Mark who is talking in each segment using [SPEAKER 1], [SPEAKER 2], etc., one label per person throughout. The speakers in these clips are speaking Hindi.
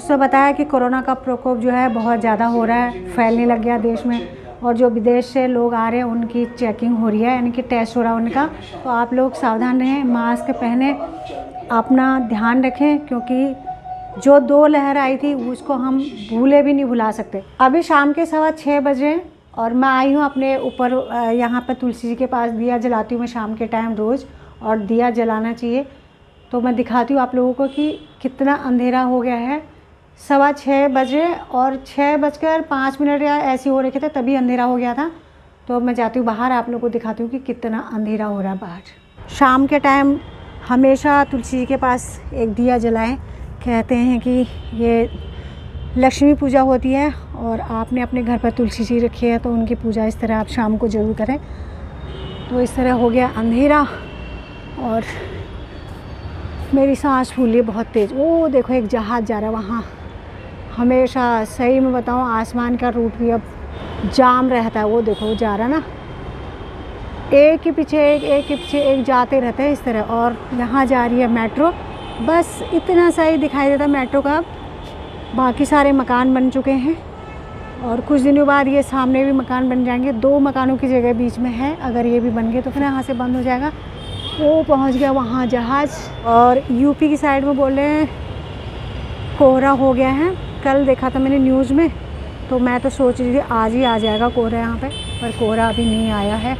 [SPEAKER 1] उसने बताया कि कोरोना का प्रकोप जो है बहुत ज़्यादा हो रहा है, फैलने लग गया देश में। और जो विदेश से लोग आ रहे हैं, उनकी चेकिंग हो रही है, यानी कि टेस्ट हो रहा है उनका। तो आप लोग सावधान रहें मास्क पहने, अपना ध्यान रखें, क्योंकि जो दो लहर आई थी, उसको हम भूले भी नहीं भुला सकते। अभी शाम के सवा छः बजे और मैं आई हूँ अपने ऊपर यहाँ पर तुलसी जी के पास, दिया जलाती हूँ मैं शाम के टाइम रोज़, और दिया जलाना चाहिए। तो मैं दिखाती हूँ आप लोगों को कि कितना अंधेरा हो गया है सवा छः बजे और छः बजकर पाँच मिनट या ऐसे हो रखे थे, तभी अंधेरा हो गया था। तो मैं जाती हूँ बाहर, आप लोगों को दिखाती हूँ कि कितना अंधेरा हो रहा है बाहर। शाम के टाइम हमेशा तुलसी जी के पास एक दिया जलाएँ। कहते हैं कि ये लक्ष्मी पूजा होती है और आपने अपने घर पर तुलसी जी रखी है तो उनकी पूजा इस तरह आप शाम को ज़रूर करें। तो इस तरह हो गया अंधेरा और मेरी सांस फूली बहुत तेज़। वो देखो एक जहाज़ जा रहा है वहाँ। हमेशा सही में बताऊँ, आसमान का रूट भी अब जाम रहता है, वो देखो, वो जा रहा ना। एक के पीछे एक एक के पीछे एक जाते रहते हैं इस तरह, और यहाँ जा रही है मेट्रो। बस इतना सा ही दिखाई देता मेट्रो का। बाकी सारे मकान बन चुके हैं, और कुछ दिनों बाद ये सामने भी मकान बन जाएँगे। दो मकानों की जगह बीच में है, अगर ये भी बन गए तो फिर यहाँ से बंद हो जाएगा। वो पहुँच गया वहाँ जहाज़, और यूपी की साइड में बोल रहे हैं, कोहरा हो गया है। कल देखा था मैंने न्यूज़ में तो मैं तो सोच रही थी आज ही आ जाएगा कोहरा यहाँ पे, पर कोहरा अभी नहीं आया है।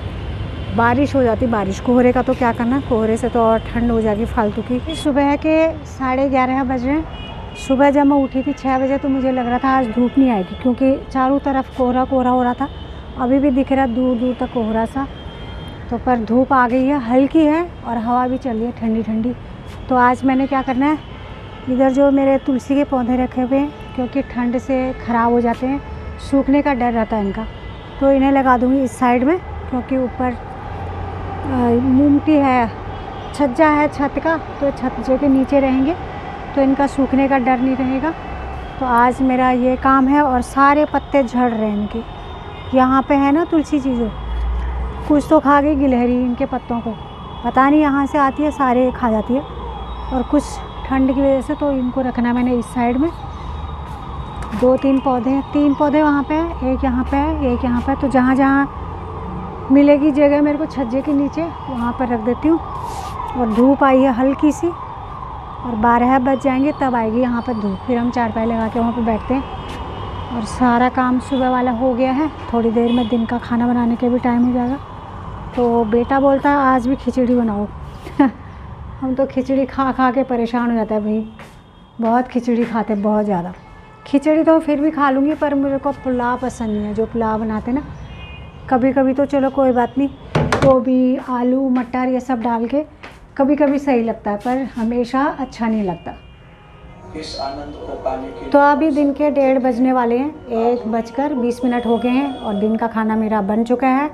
[SPEAKER 1] बारिश हो जाती, बारिश कोहरे का तो क्या करना, कोहरे से तो और ठंड हो जाएगी फालतू की। सुबह के साढ़े ग्यारह बज रहे हैं। सुबह जब मैं उठी थी छः बजे तो मुझे लग रहा था आज धूप नहीं आएगी, क्योंकि चारों तरफ़ कोहरा कोहरा हो रहा था। अभी भी दिख रहा दूर दूर तक कोहरा सा। तो पर धूप आ गई है, हल्की है और हवा भी चल रही है ठंडी ठंडी। तो आज मैंने क्या करना है, इधर जो मेरे तुलसी के पौधे रखे हुए हैं क्योंकि ठंड से ख़राब हो जाते हैं, सूखने का डर रहता है इनका। तो इन्हें लगा दूँगी इस साइड में, क्योंकि ऊपर मूमटी है, छज्जा है छत का तो छज्जे के नीचे रहेंगे तो इनका सूखने का डर नहीं रहेगा। तो आज मेरा ये काम है और सारे पत्ते झड़ रहे हैं इनके। यहाँ पे है ना तुलसी चीज़ें? कुछ तो खा गई गिलहरी इनके पत्तों को। पता नहीं यहाँ से आती है, सारे खा जाती है। और कुछ ठंड की वजह से तो इनको रखना मैंने इस साइड में। दो तीन पौधे तीन पौधे वहाँ पे, एक यहाँ पे, एक यहाँ पे। तो जहाँ जहाँ मिलेगी जगह मेरे को छज्जे के नीचे, वहाँ पर रख देती हूँ। और धूप आई है हल्की सी, और बारह बज जाएँगे, तब आएगी यहाँ पर धूप। फिर हम चार पाए लगा के वहाँ पर बैठते हैं। और सारा काम सुबह वाला हो गया है। थोड़ी देर में दिन का खाना बनाने के भी टाइम हो जाएगा। तो बेटा बोलता है, आज भी खिचड़ी बनाओ। हम तो खिचड़ी खा खा के परेशान हो जाता है भाई। बहुत खिचड़ी खाते बहुत ज़्यादा। खिचड़ी तो फिर भी खा लूँगी पर मेरे को पुलाव पसंद नहीं है। जो पुलाव बनाते ना कभी कभी तो चलो कोई बात नहीं गोभी आलू मटर ये सब डाल के कभी कभी सही लगता है पर हमेशा अच्छा नहीं लगता। इस आनंद को पाने के तो अभी दिन के डेढ़ बजने वाले हैं एक बजकर बीस मिनट हो गए हैं और दिन का खाना मेरा बन चुका है।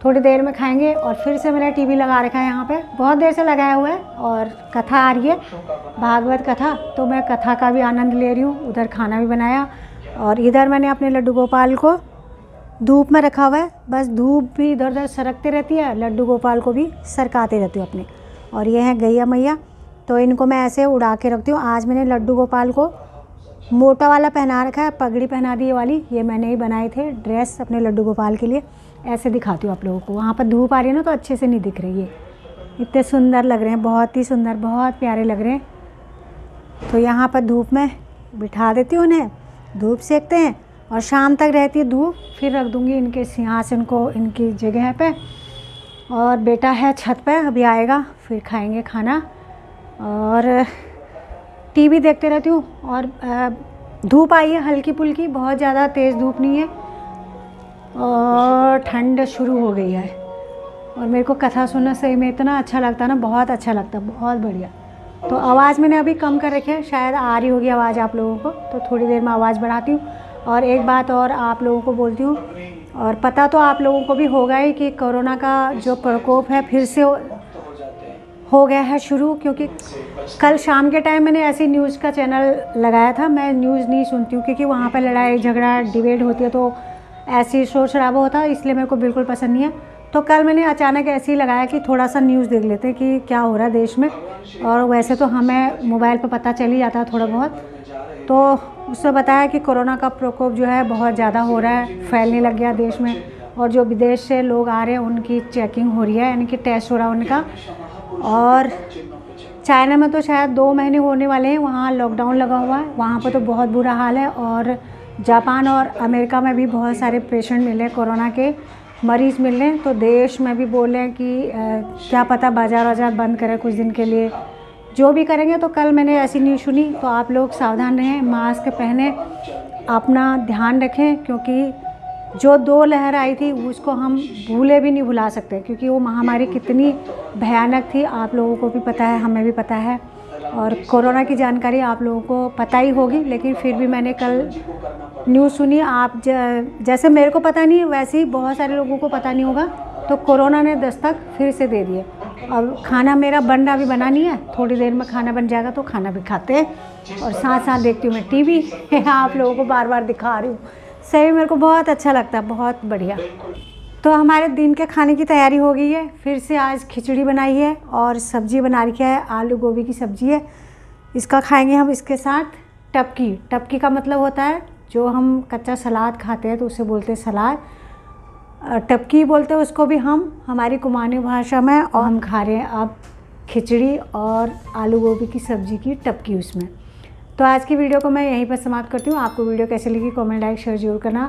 [SPEAKER 1] थोड़ी देर में खाएँगे और फिर से मैंने टीवी लगा रखा है यहाँ पे। बहुत देर से लगाया हुआ है और कथा आ रही है, भागवत कथा। तो मैं कथा का भी आनंद ले रही हूँ, उधर खाना भी बनाया और इधर मैंने अपने लड्डू गोपाल को धूप में रखा हुआ है। बस धूप भी इधर उधर सरकते रहती है, लड्डू गोपाल को भी सरकाते रहती हूँ अपने। और ये हैं गैया मैया तो इनको मैं ऐसे उड़ा के रखती हूँ। आज मैंने लड्डू गोपाल को मोटा वाला पहना रखा है, पगड़ी पहना दी ये वाली। ये मैंने ही बनाए थे ड्रेस अपने लड्डू गोपाल के लिए। ऐसे दिखाती हूँ आप लोगों को। वहाँ पर धूप आ रही है ना तो अच्छे से नहीं दिख रही है। इतने सुंदर लग रहे हैं, बहुत ही सुंदर, बहुत प्यारे लग रहे हैं। तो यहाँ पर धूप में बिठा देती हूँ उन्हें। धूप सेकते हैं और शाम तक रहती है धूप। फिर रख दूँगी इनके सिंहासन को, इनकी जगह पे। और बेटा है छत पे, अभी आएगा, फिर खाएँगे खाना। और टीवी देखते रहती हूँ और धूप आई है हल्की पुल्की बहुत ज़्यादा तेज़ धूप नहीं है। और ठंड शुरू हो गई है। और मेरे को कथा सुनना सही में इतना अच्छा लगता है ना, बहुत अच्छा लगता है बहुत बढ़िया। तो आवाज़ मैंने अभी कम कर रखी है, शायद आ रही होगी आवाज़ आप लोगों को तो थोड़ी देर में आवाज़ बढ़ाती हूँ। और एक बात और आप लोगों को बोलती हूँ, और पता तो आप लोगों को भी होगा ही कि कोरोना का जो प्रकोप है, फिर से हो गया है शुरू, क्योंकि कल शाम के टाइम मैंने ऐसी न्यूज़ का चैनल लगाया था। मैं न्यूज़ नहीं सुनती हूँ, क्योंकि वहाँ पर लड़ाई, झगड़ा डिबेट होती है तो ऐसी शोर शराबा होता है, इसलिए मेरे को बिल्कुल पसंद नहीं है। तो कल मैंने अचानक ऐसे ही लगाया कि थोड़ा सा न्यूज़ देख लेते हैं कि क्या हो रहा है देश में। और वैसे तो हमें मोबाइल पर पता चल ही जाता है थोड़ा बहुत। तो उसने बताया कि कोरोना का प्रकोप जो है, बहुत ज़्यादा हो रहा है, फैलने लग गया देश में। और जो विदेश से लोग आ रहे हैं, उनकी चेकिंग हो रही है, यानी कि टेस्ट हो रहा है उनका। और चाइना में तो शायद दो महीने होने वाले हैं वहाँ लॉकडाउन लगा हुआ है। वहाँ पर तो बहुत बुरा हाल है और जापान और अमेरिका में भी बहुत सारे पेशेंट मिले कोरोना के मरीज़ मिल रहे हैं। तो देश में भी बोल रहे हैं कि आ, क्या पता बाज़ार वाजार बंद करें कुछ दिन के लिए। जो भी करेंगे तो कल मैंने ऐसी न्यूज़ सुनी तो आप लोग सावधान रहें मास्क पहने अपना ध्यान रखें क्योंकि जो दो लहर आई थी, उसको हम भूले भी नहीं भुला सकते, क्योंकि वो महामारी कितनी भयानक थी। आप लोगों को भी पता है, हमें भी पता है। और कोरोना की जानकारी आप लोगों को पता ही होगी, लेकिन फिर भी मैंने कल न्यूज़ सुनी। आप जैसे मेरे को पता नहीं, वैसे ही बहुत सारे लोगों को पता नहीं होगा। तो कोरोना ने दस्तक फिर से दे दिए। अब खाना मेरा बनना भी बना नहीं है। थोड़ी देर में खाना बन जाएगा तो खाना भी खाते हैं। और साथ साथ देखती हूँ मैं टीवी। आप लोगों को बार बार दिखा रही हूँ। सही, मेरे को बहुत अच्छा लगता है, बहुत बढ़िया। तो हमारे दिन के खाने की तैयारी हो गई है। फिर से आज खिचड़ी बनाई है और सब्ज़ी बना रखी है, आलू गोभी की सब्ज़ी है। इसका खाएँगे हम इसके साथ टपकी। टपकी का मतलब होता है, जो हम कच्चा सलाद खाते हैं तो उसे बोलते हैं सलाद। टपकी बोलते हैं, उसको भी हम, हमारी कुमानी भाषा में, और हम खा रहे हैं अब खिचड़ी और आलू गोभी की सब्ज़ी की टपकी उसमें। तो आज की वीडियो को मैं यहीं पर समाप्त करती हूँ। आपको वीडियो कैसे लगी कमेंट लाइक शेयर ज़रूर करना।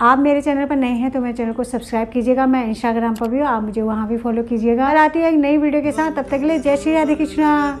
[SPEAKER 1] आप मेरे चैनल पर नए हैं तो मेरे चैनल को सब्सक्राइब कीजिएगा। मैं इंस्टाग्राम पर भी हूँ, आप मुझे वहाँ भी फॉलो कीजिएगा। और आती है एक नई वीडियो के साथ, तब तक के लिए जय श्री राधे कृष्णा।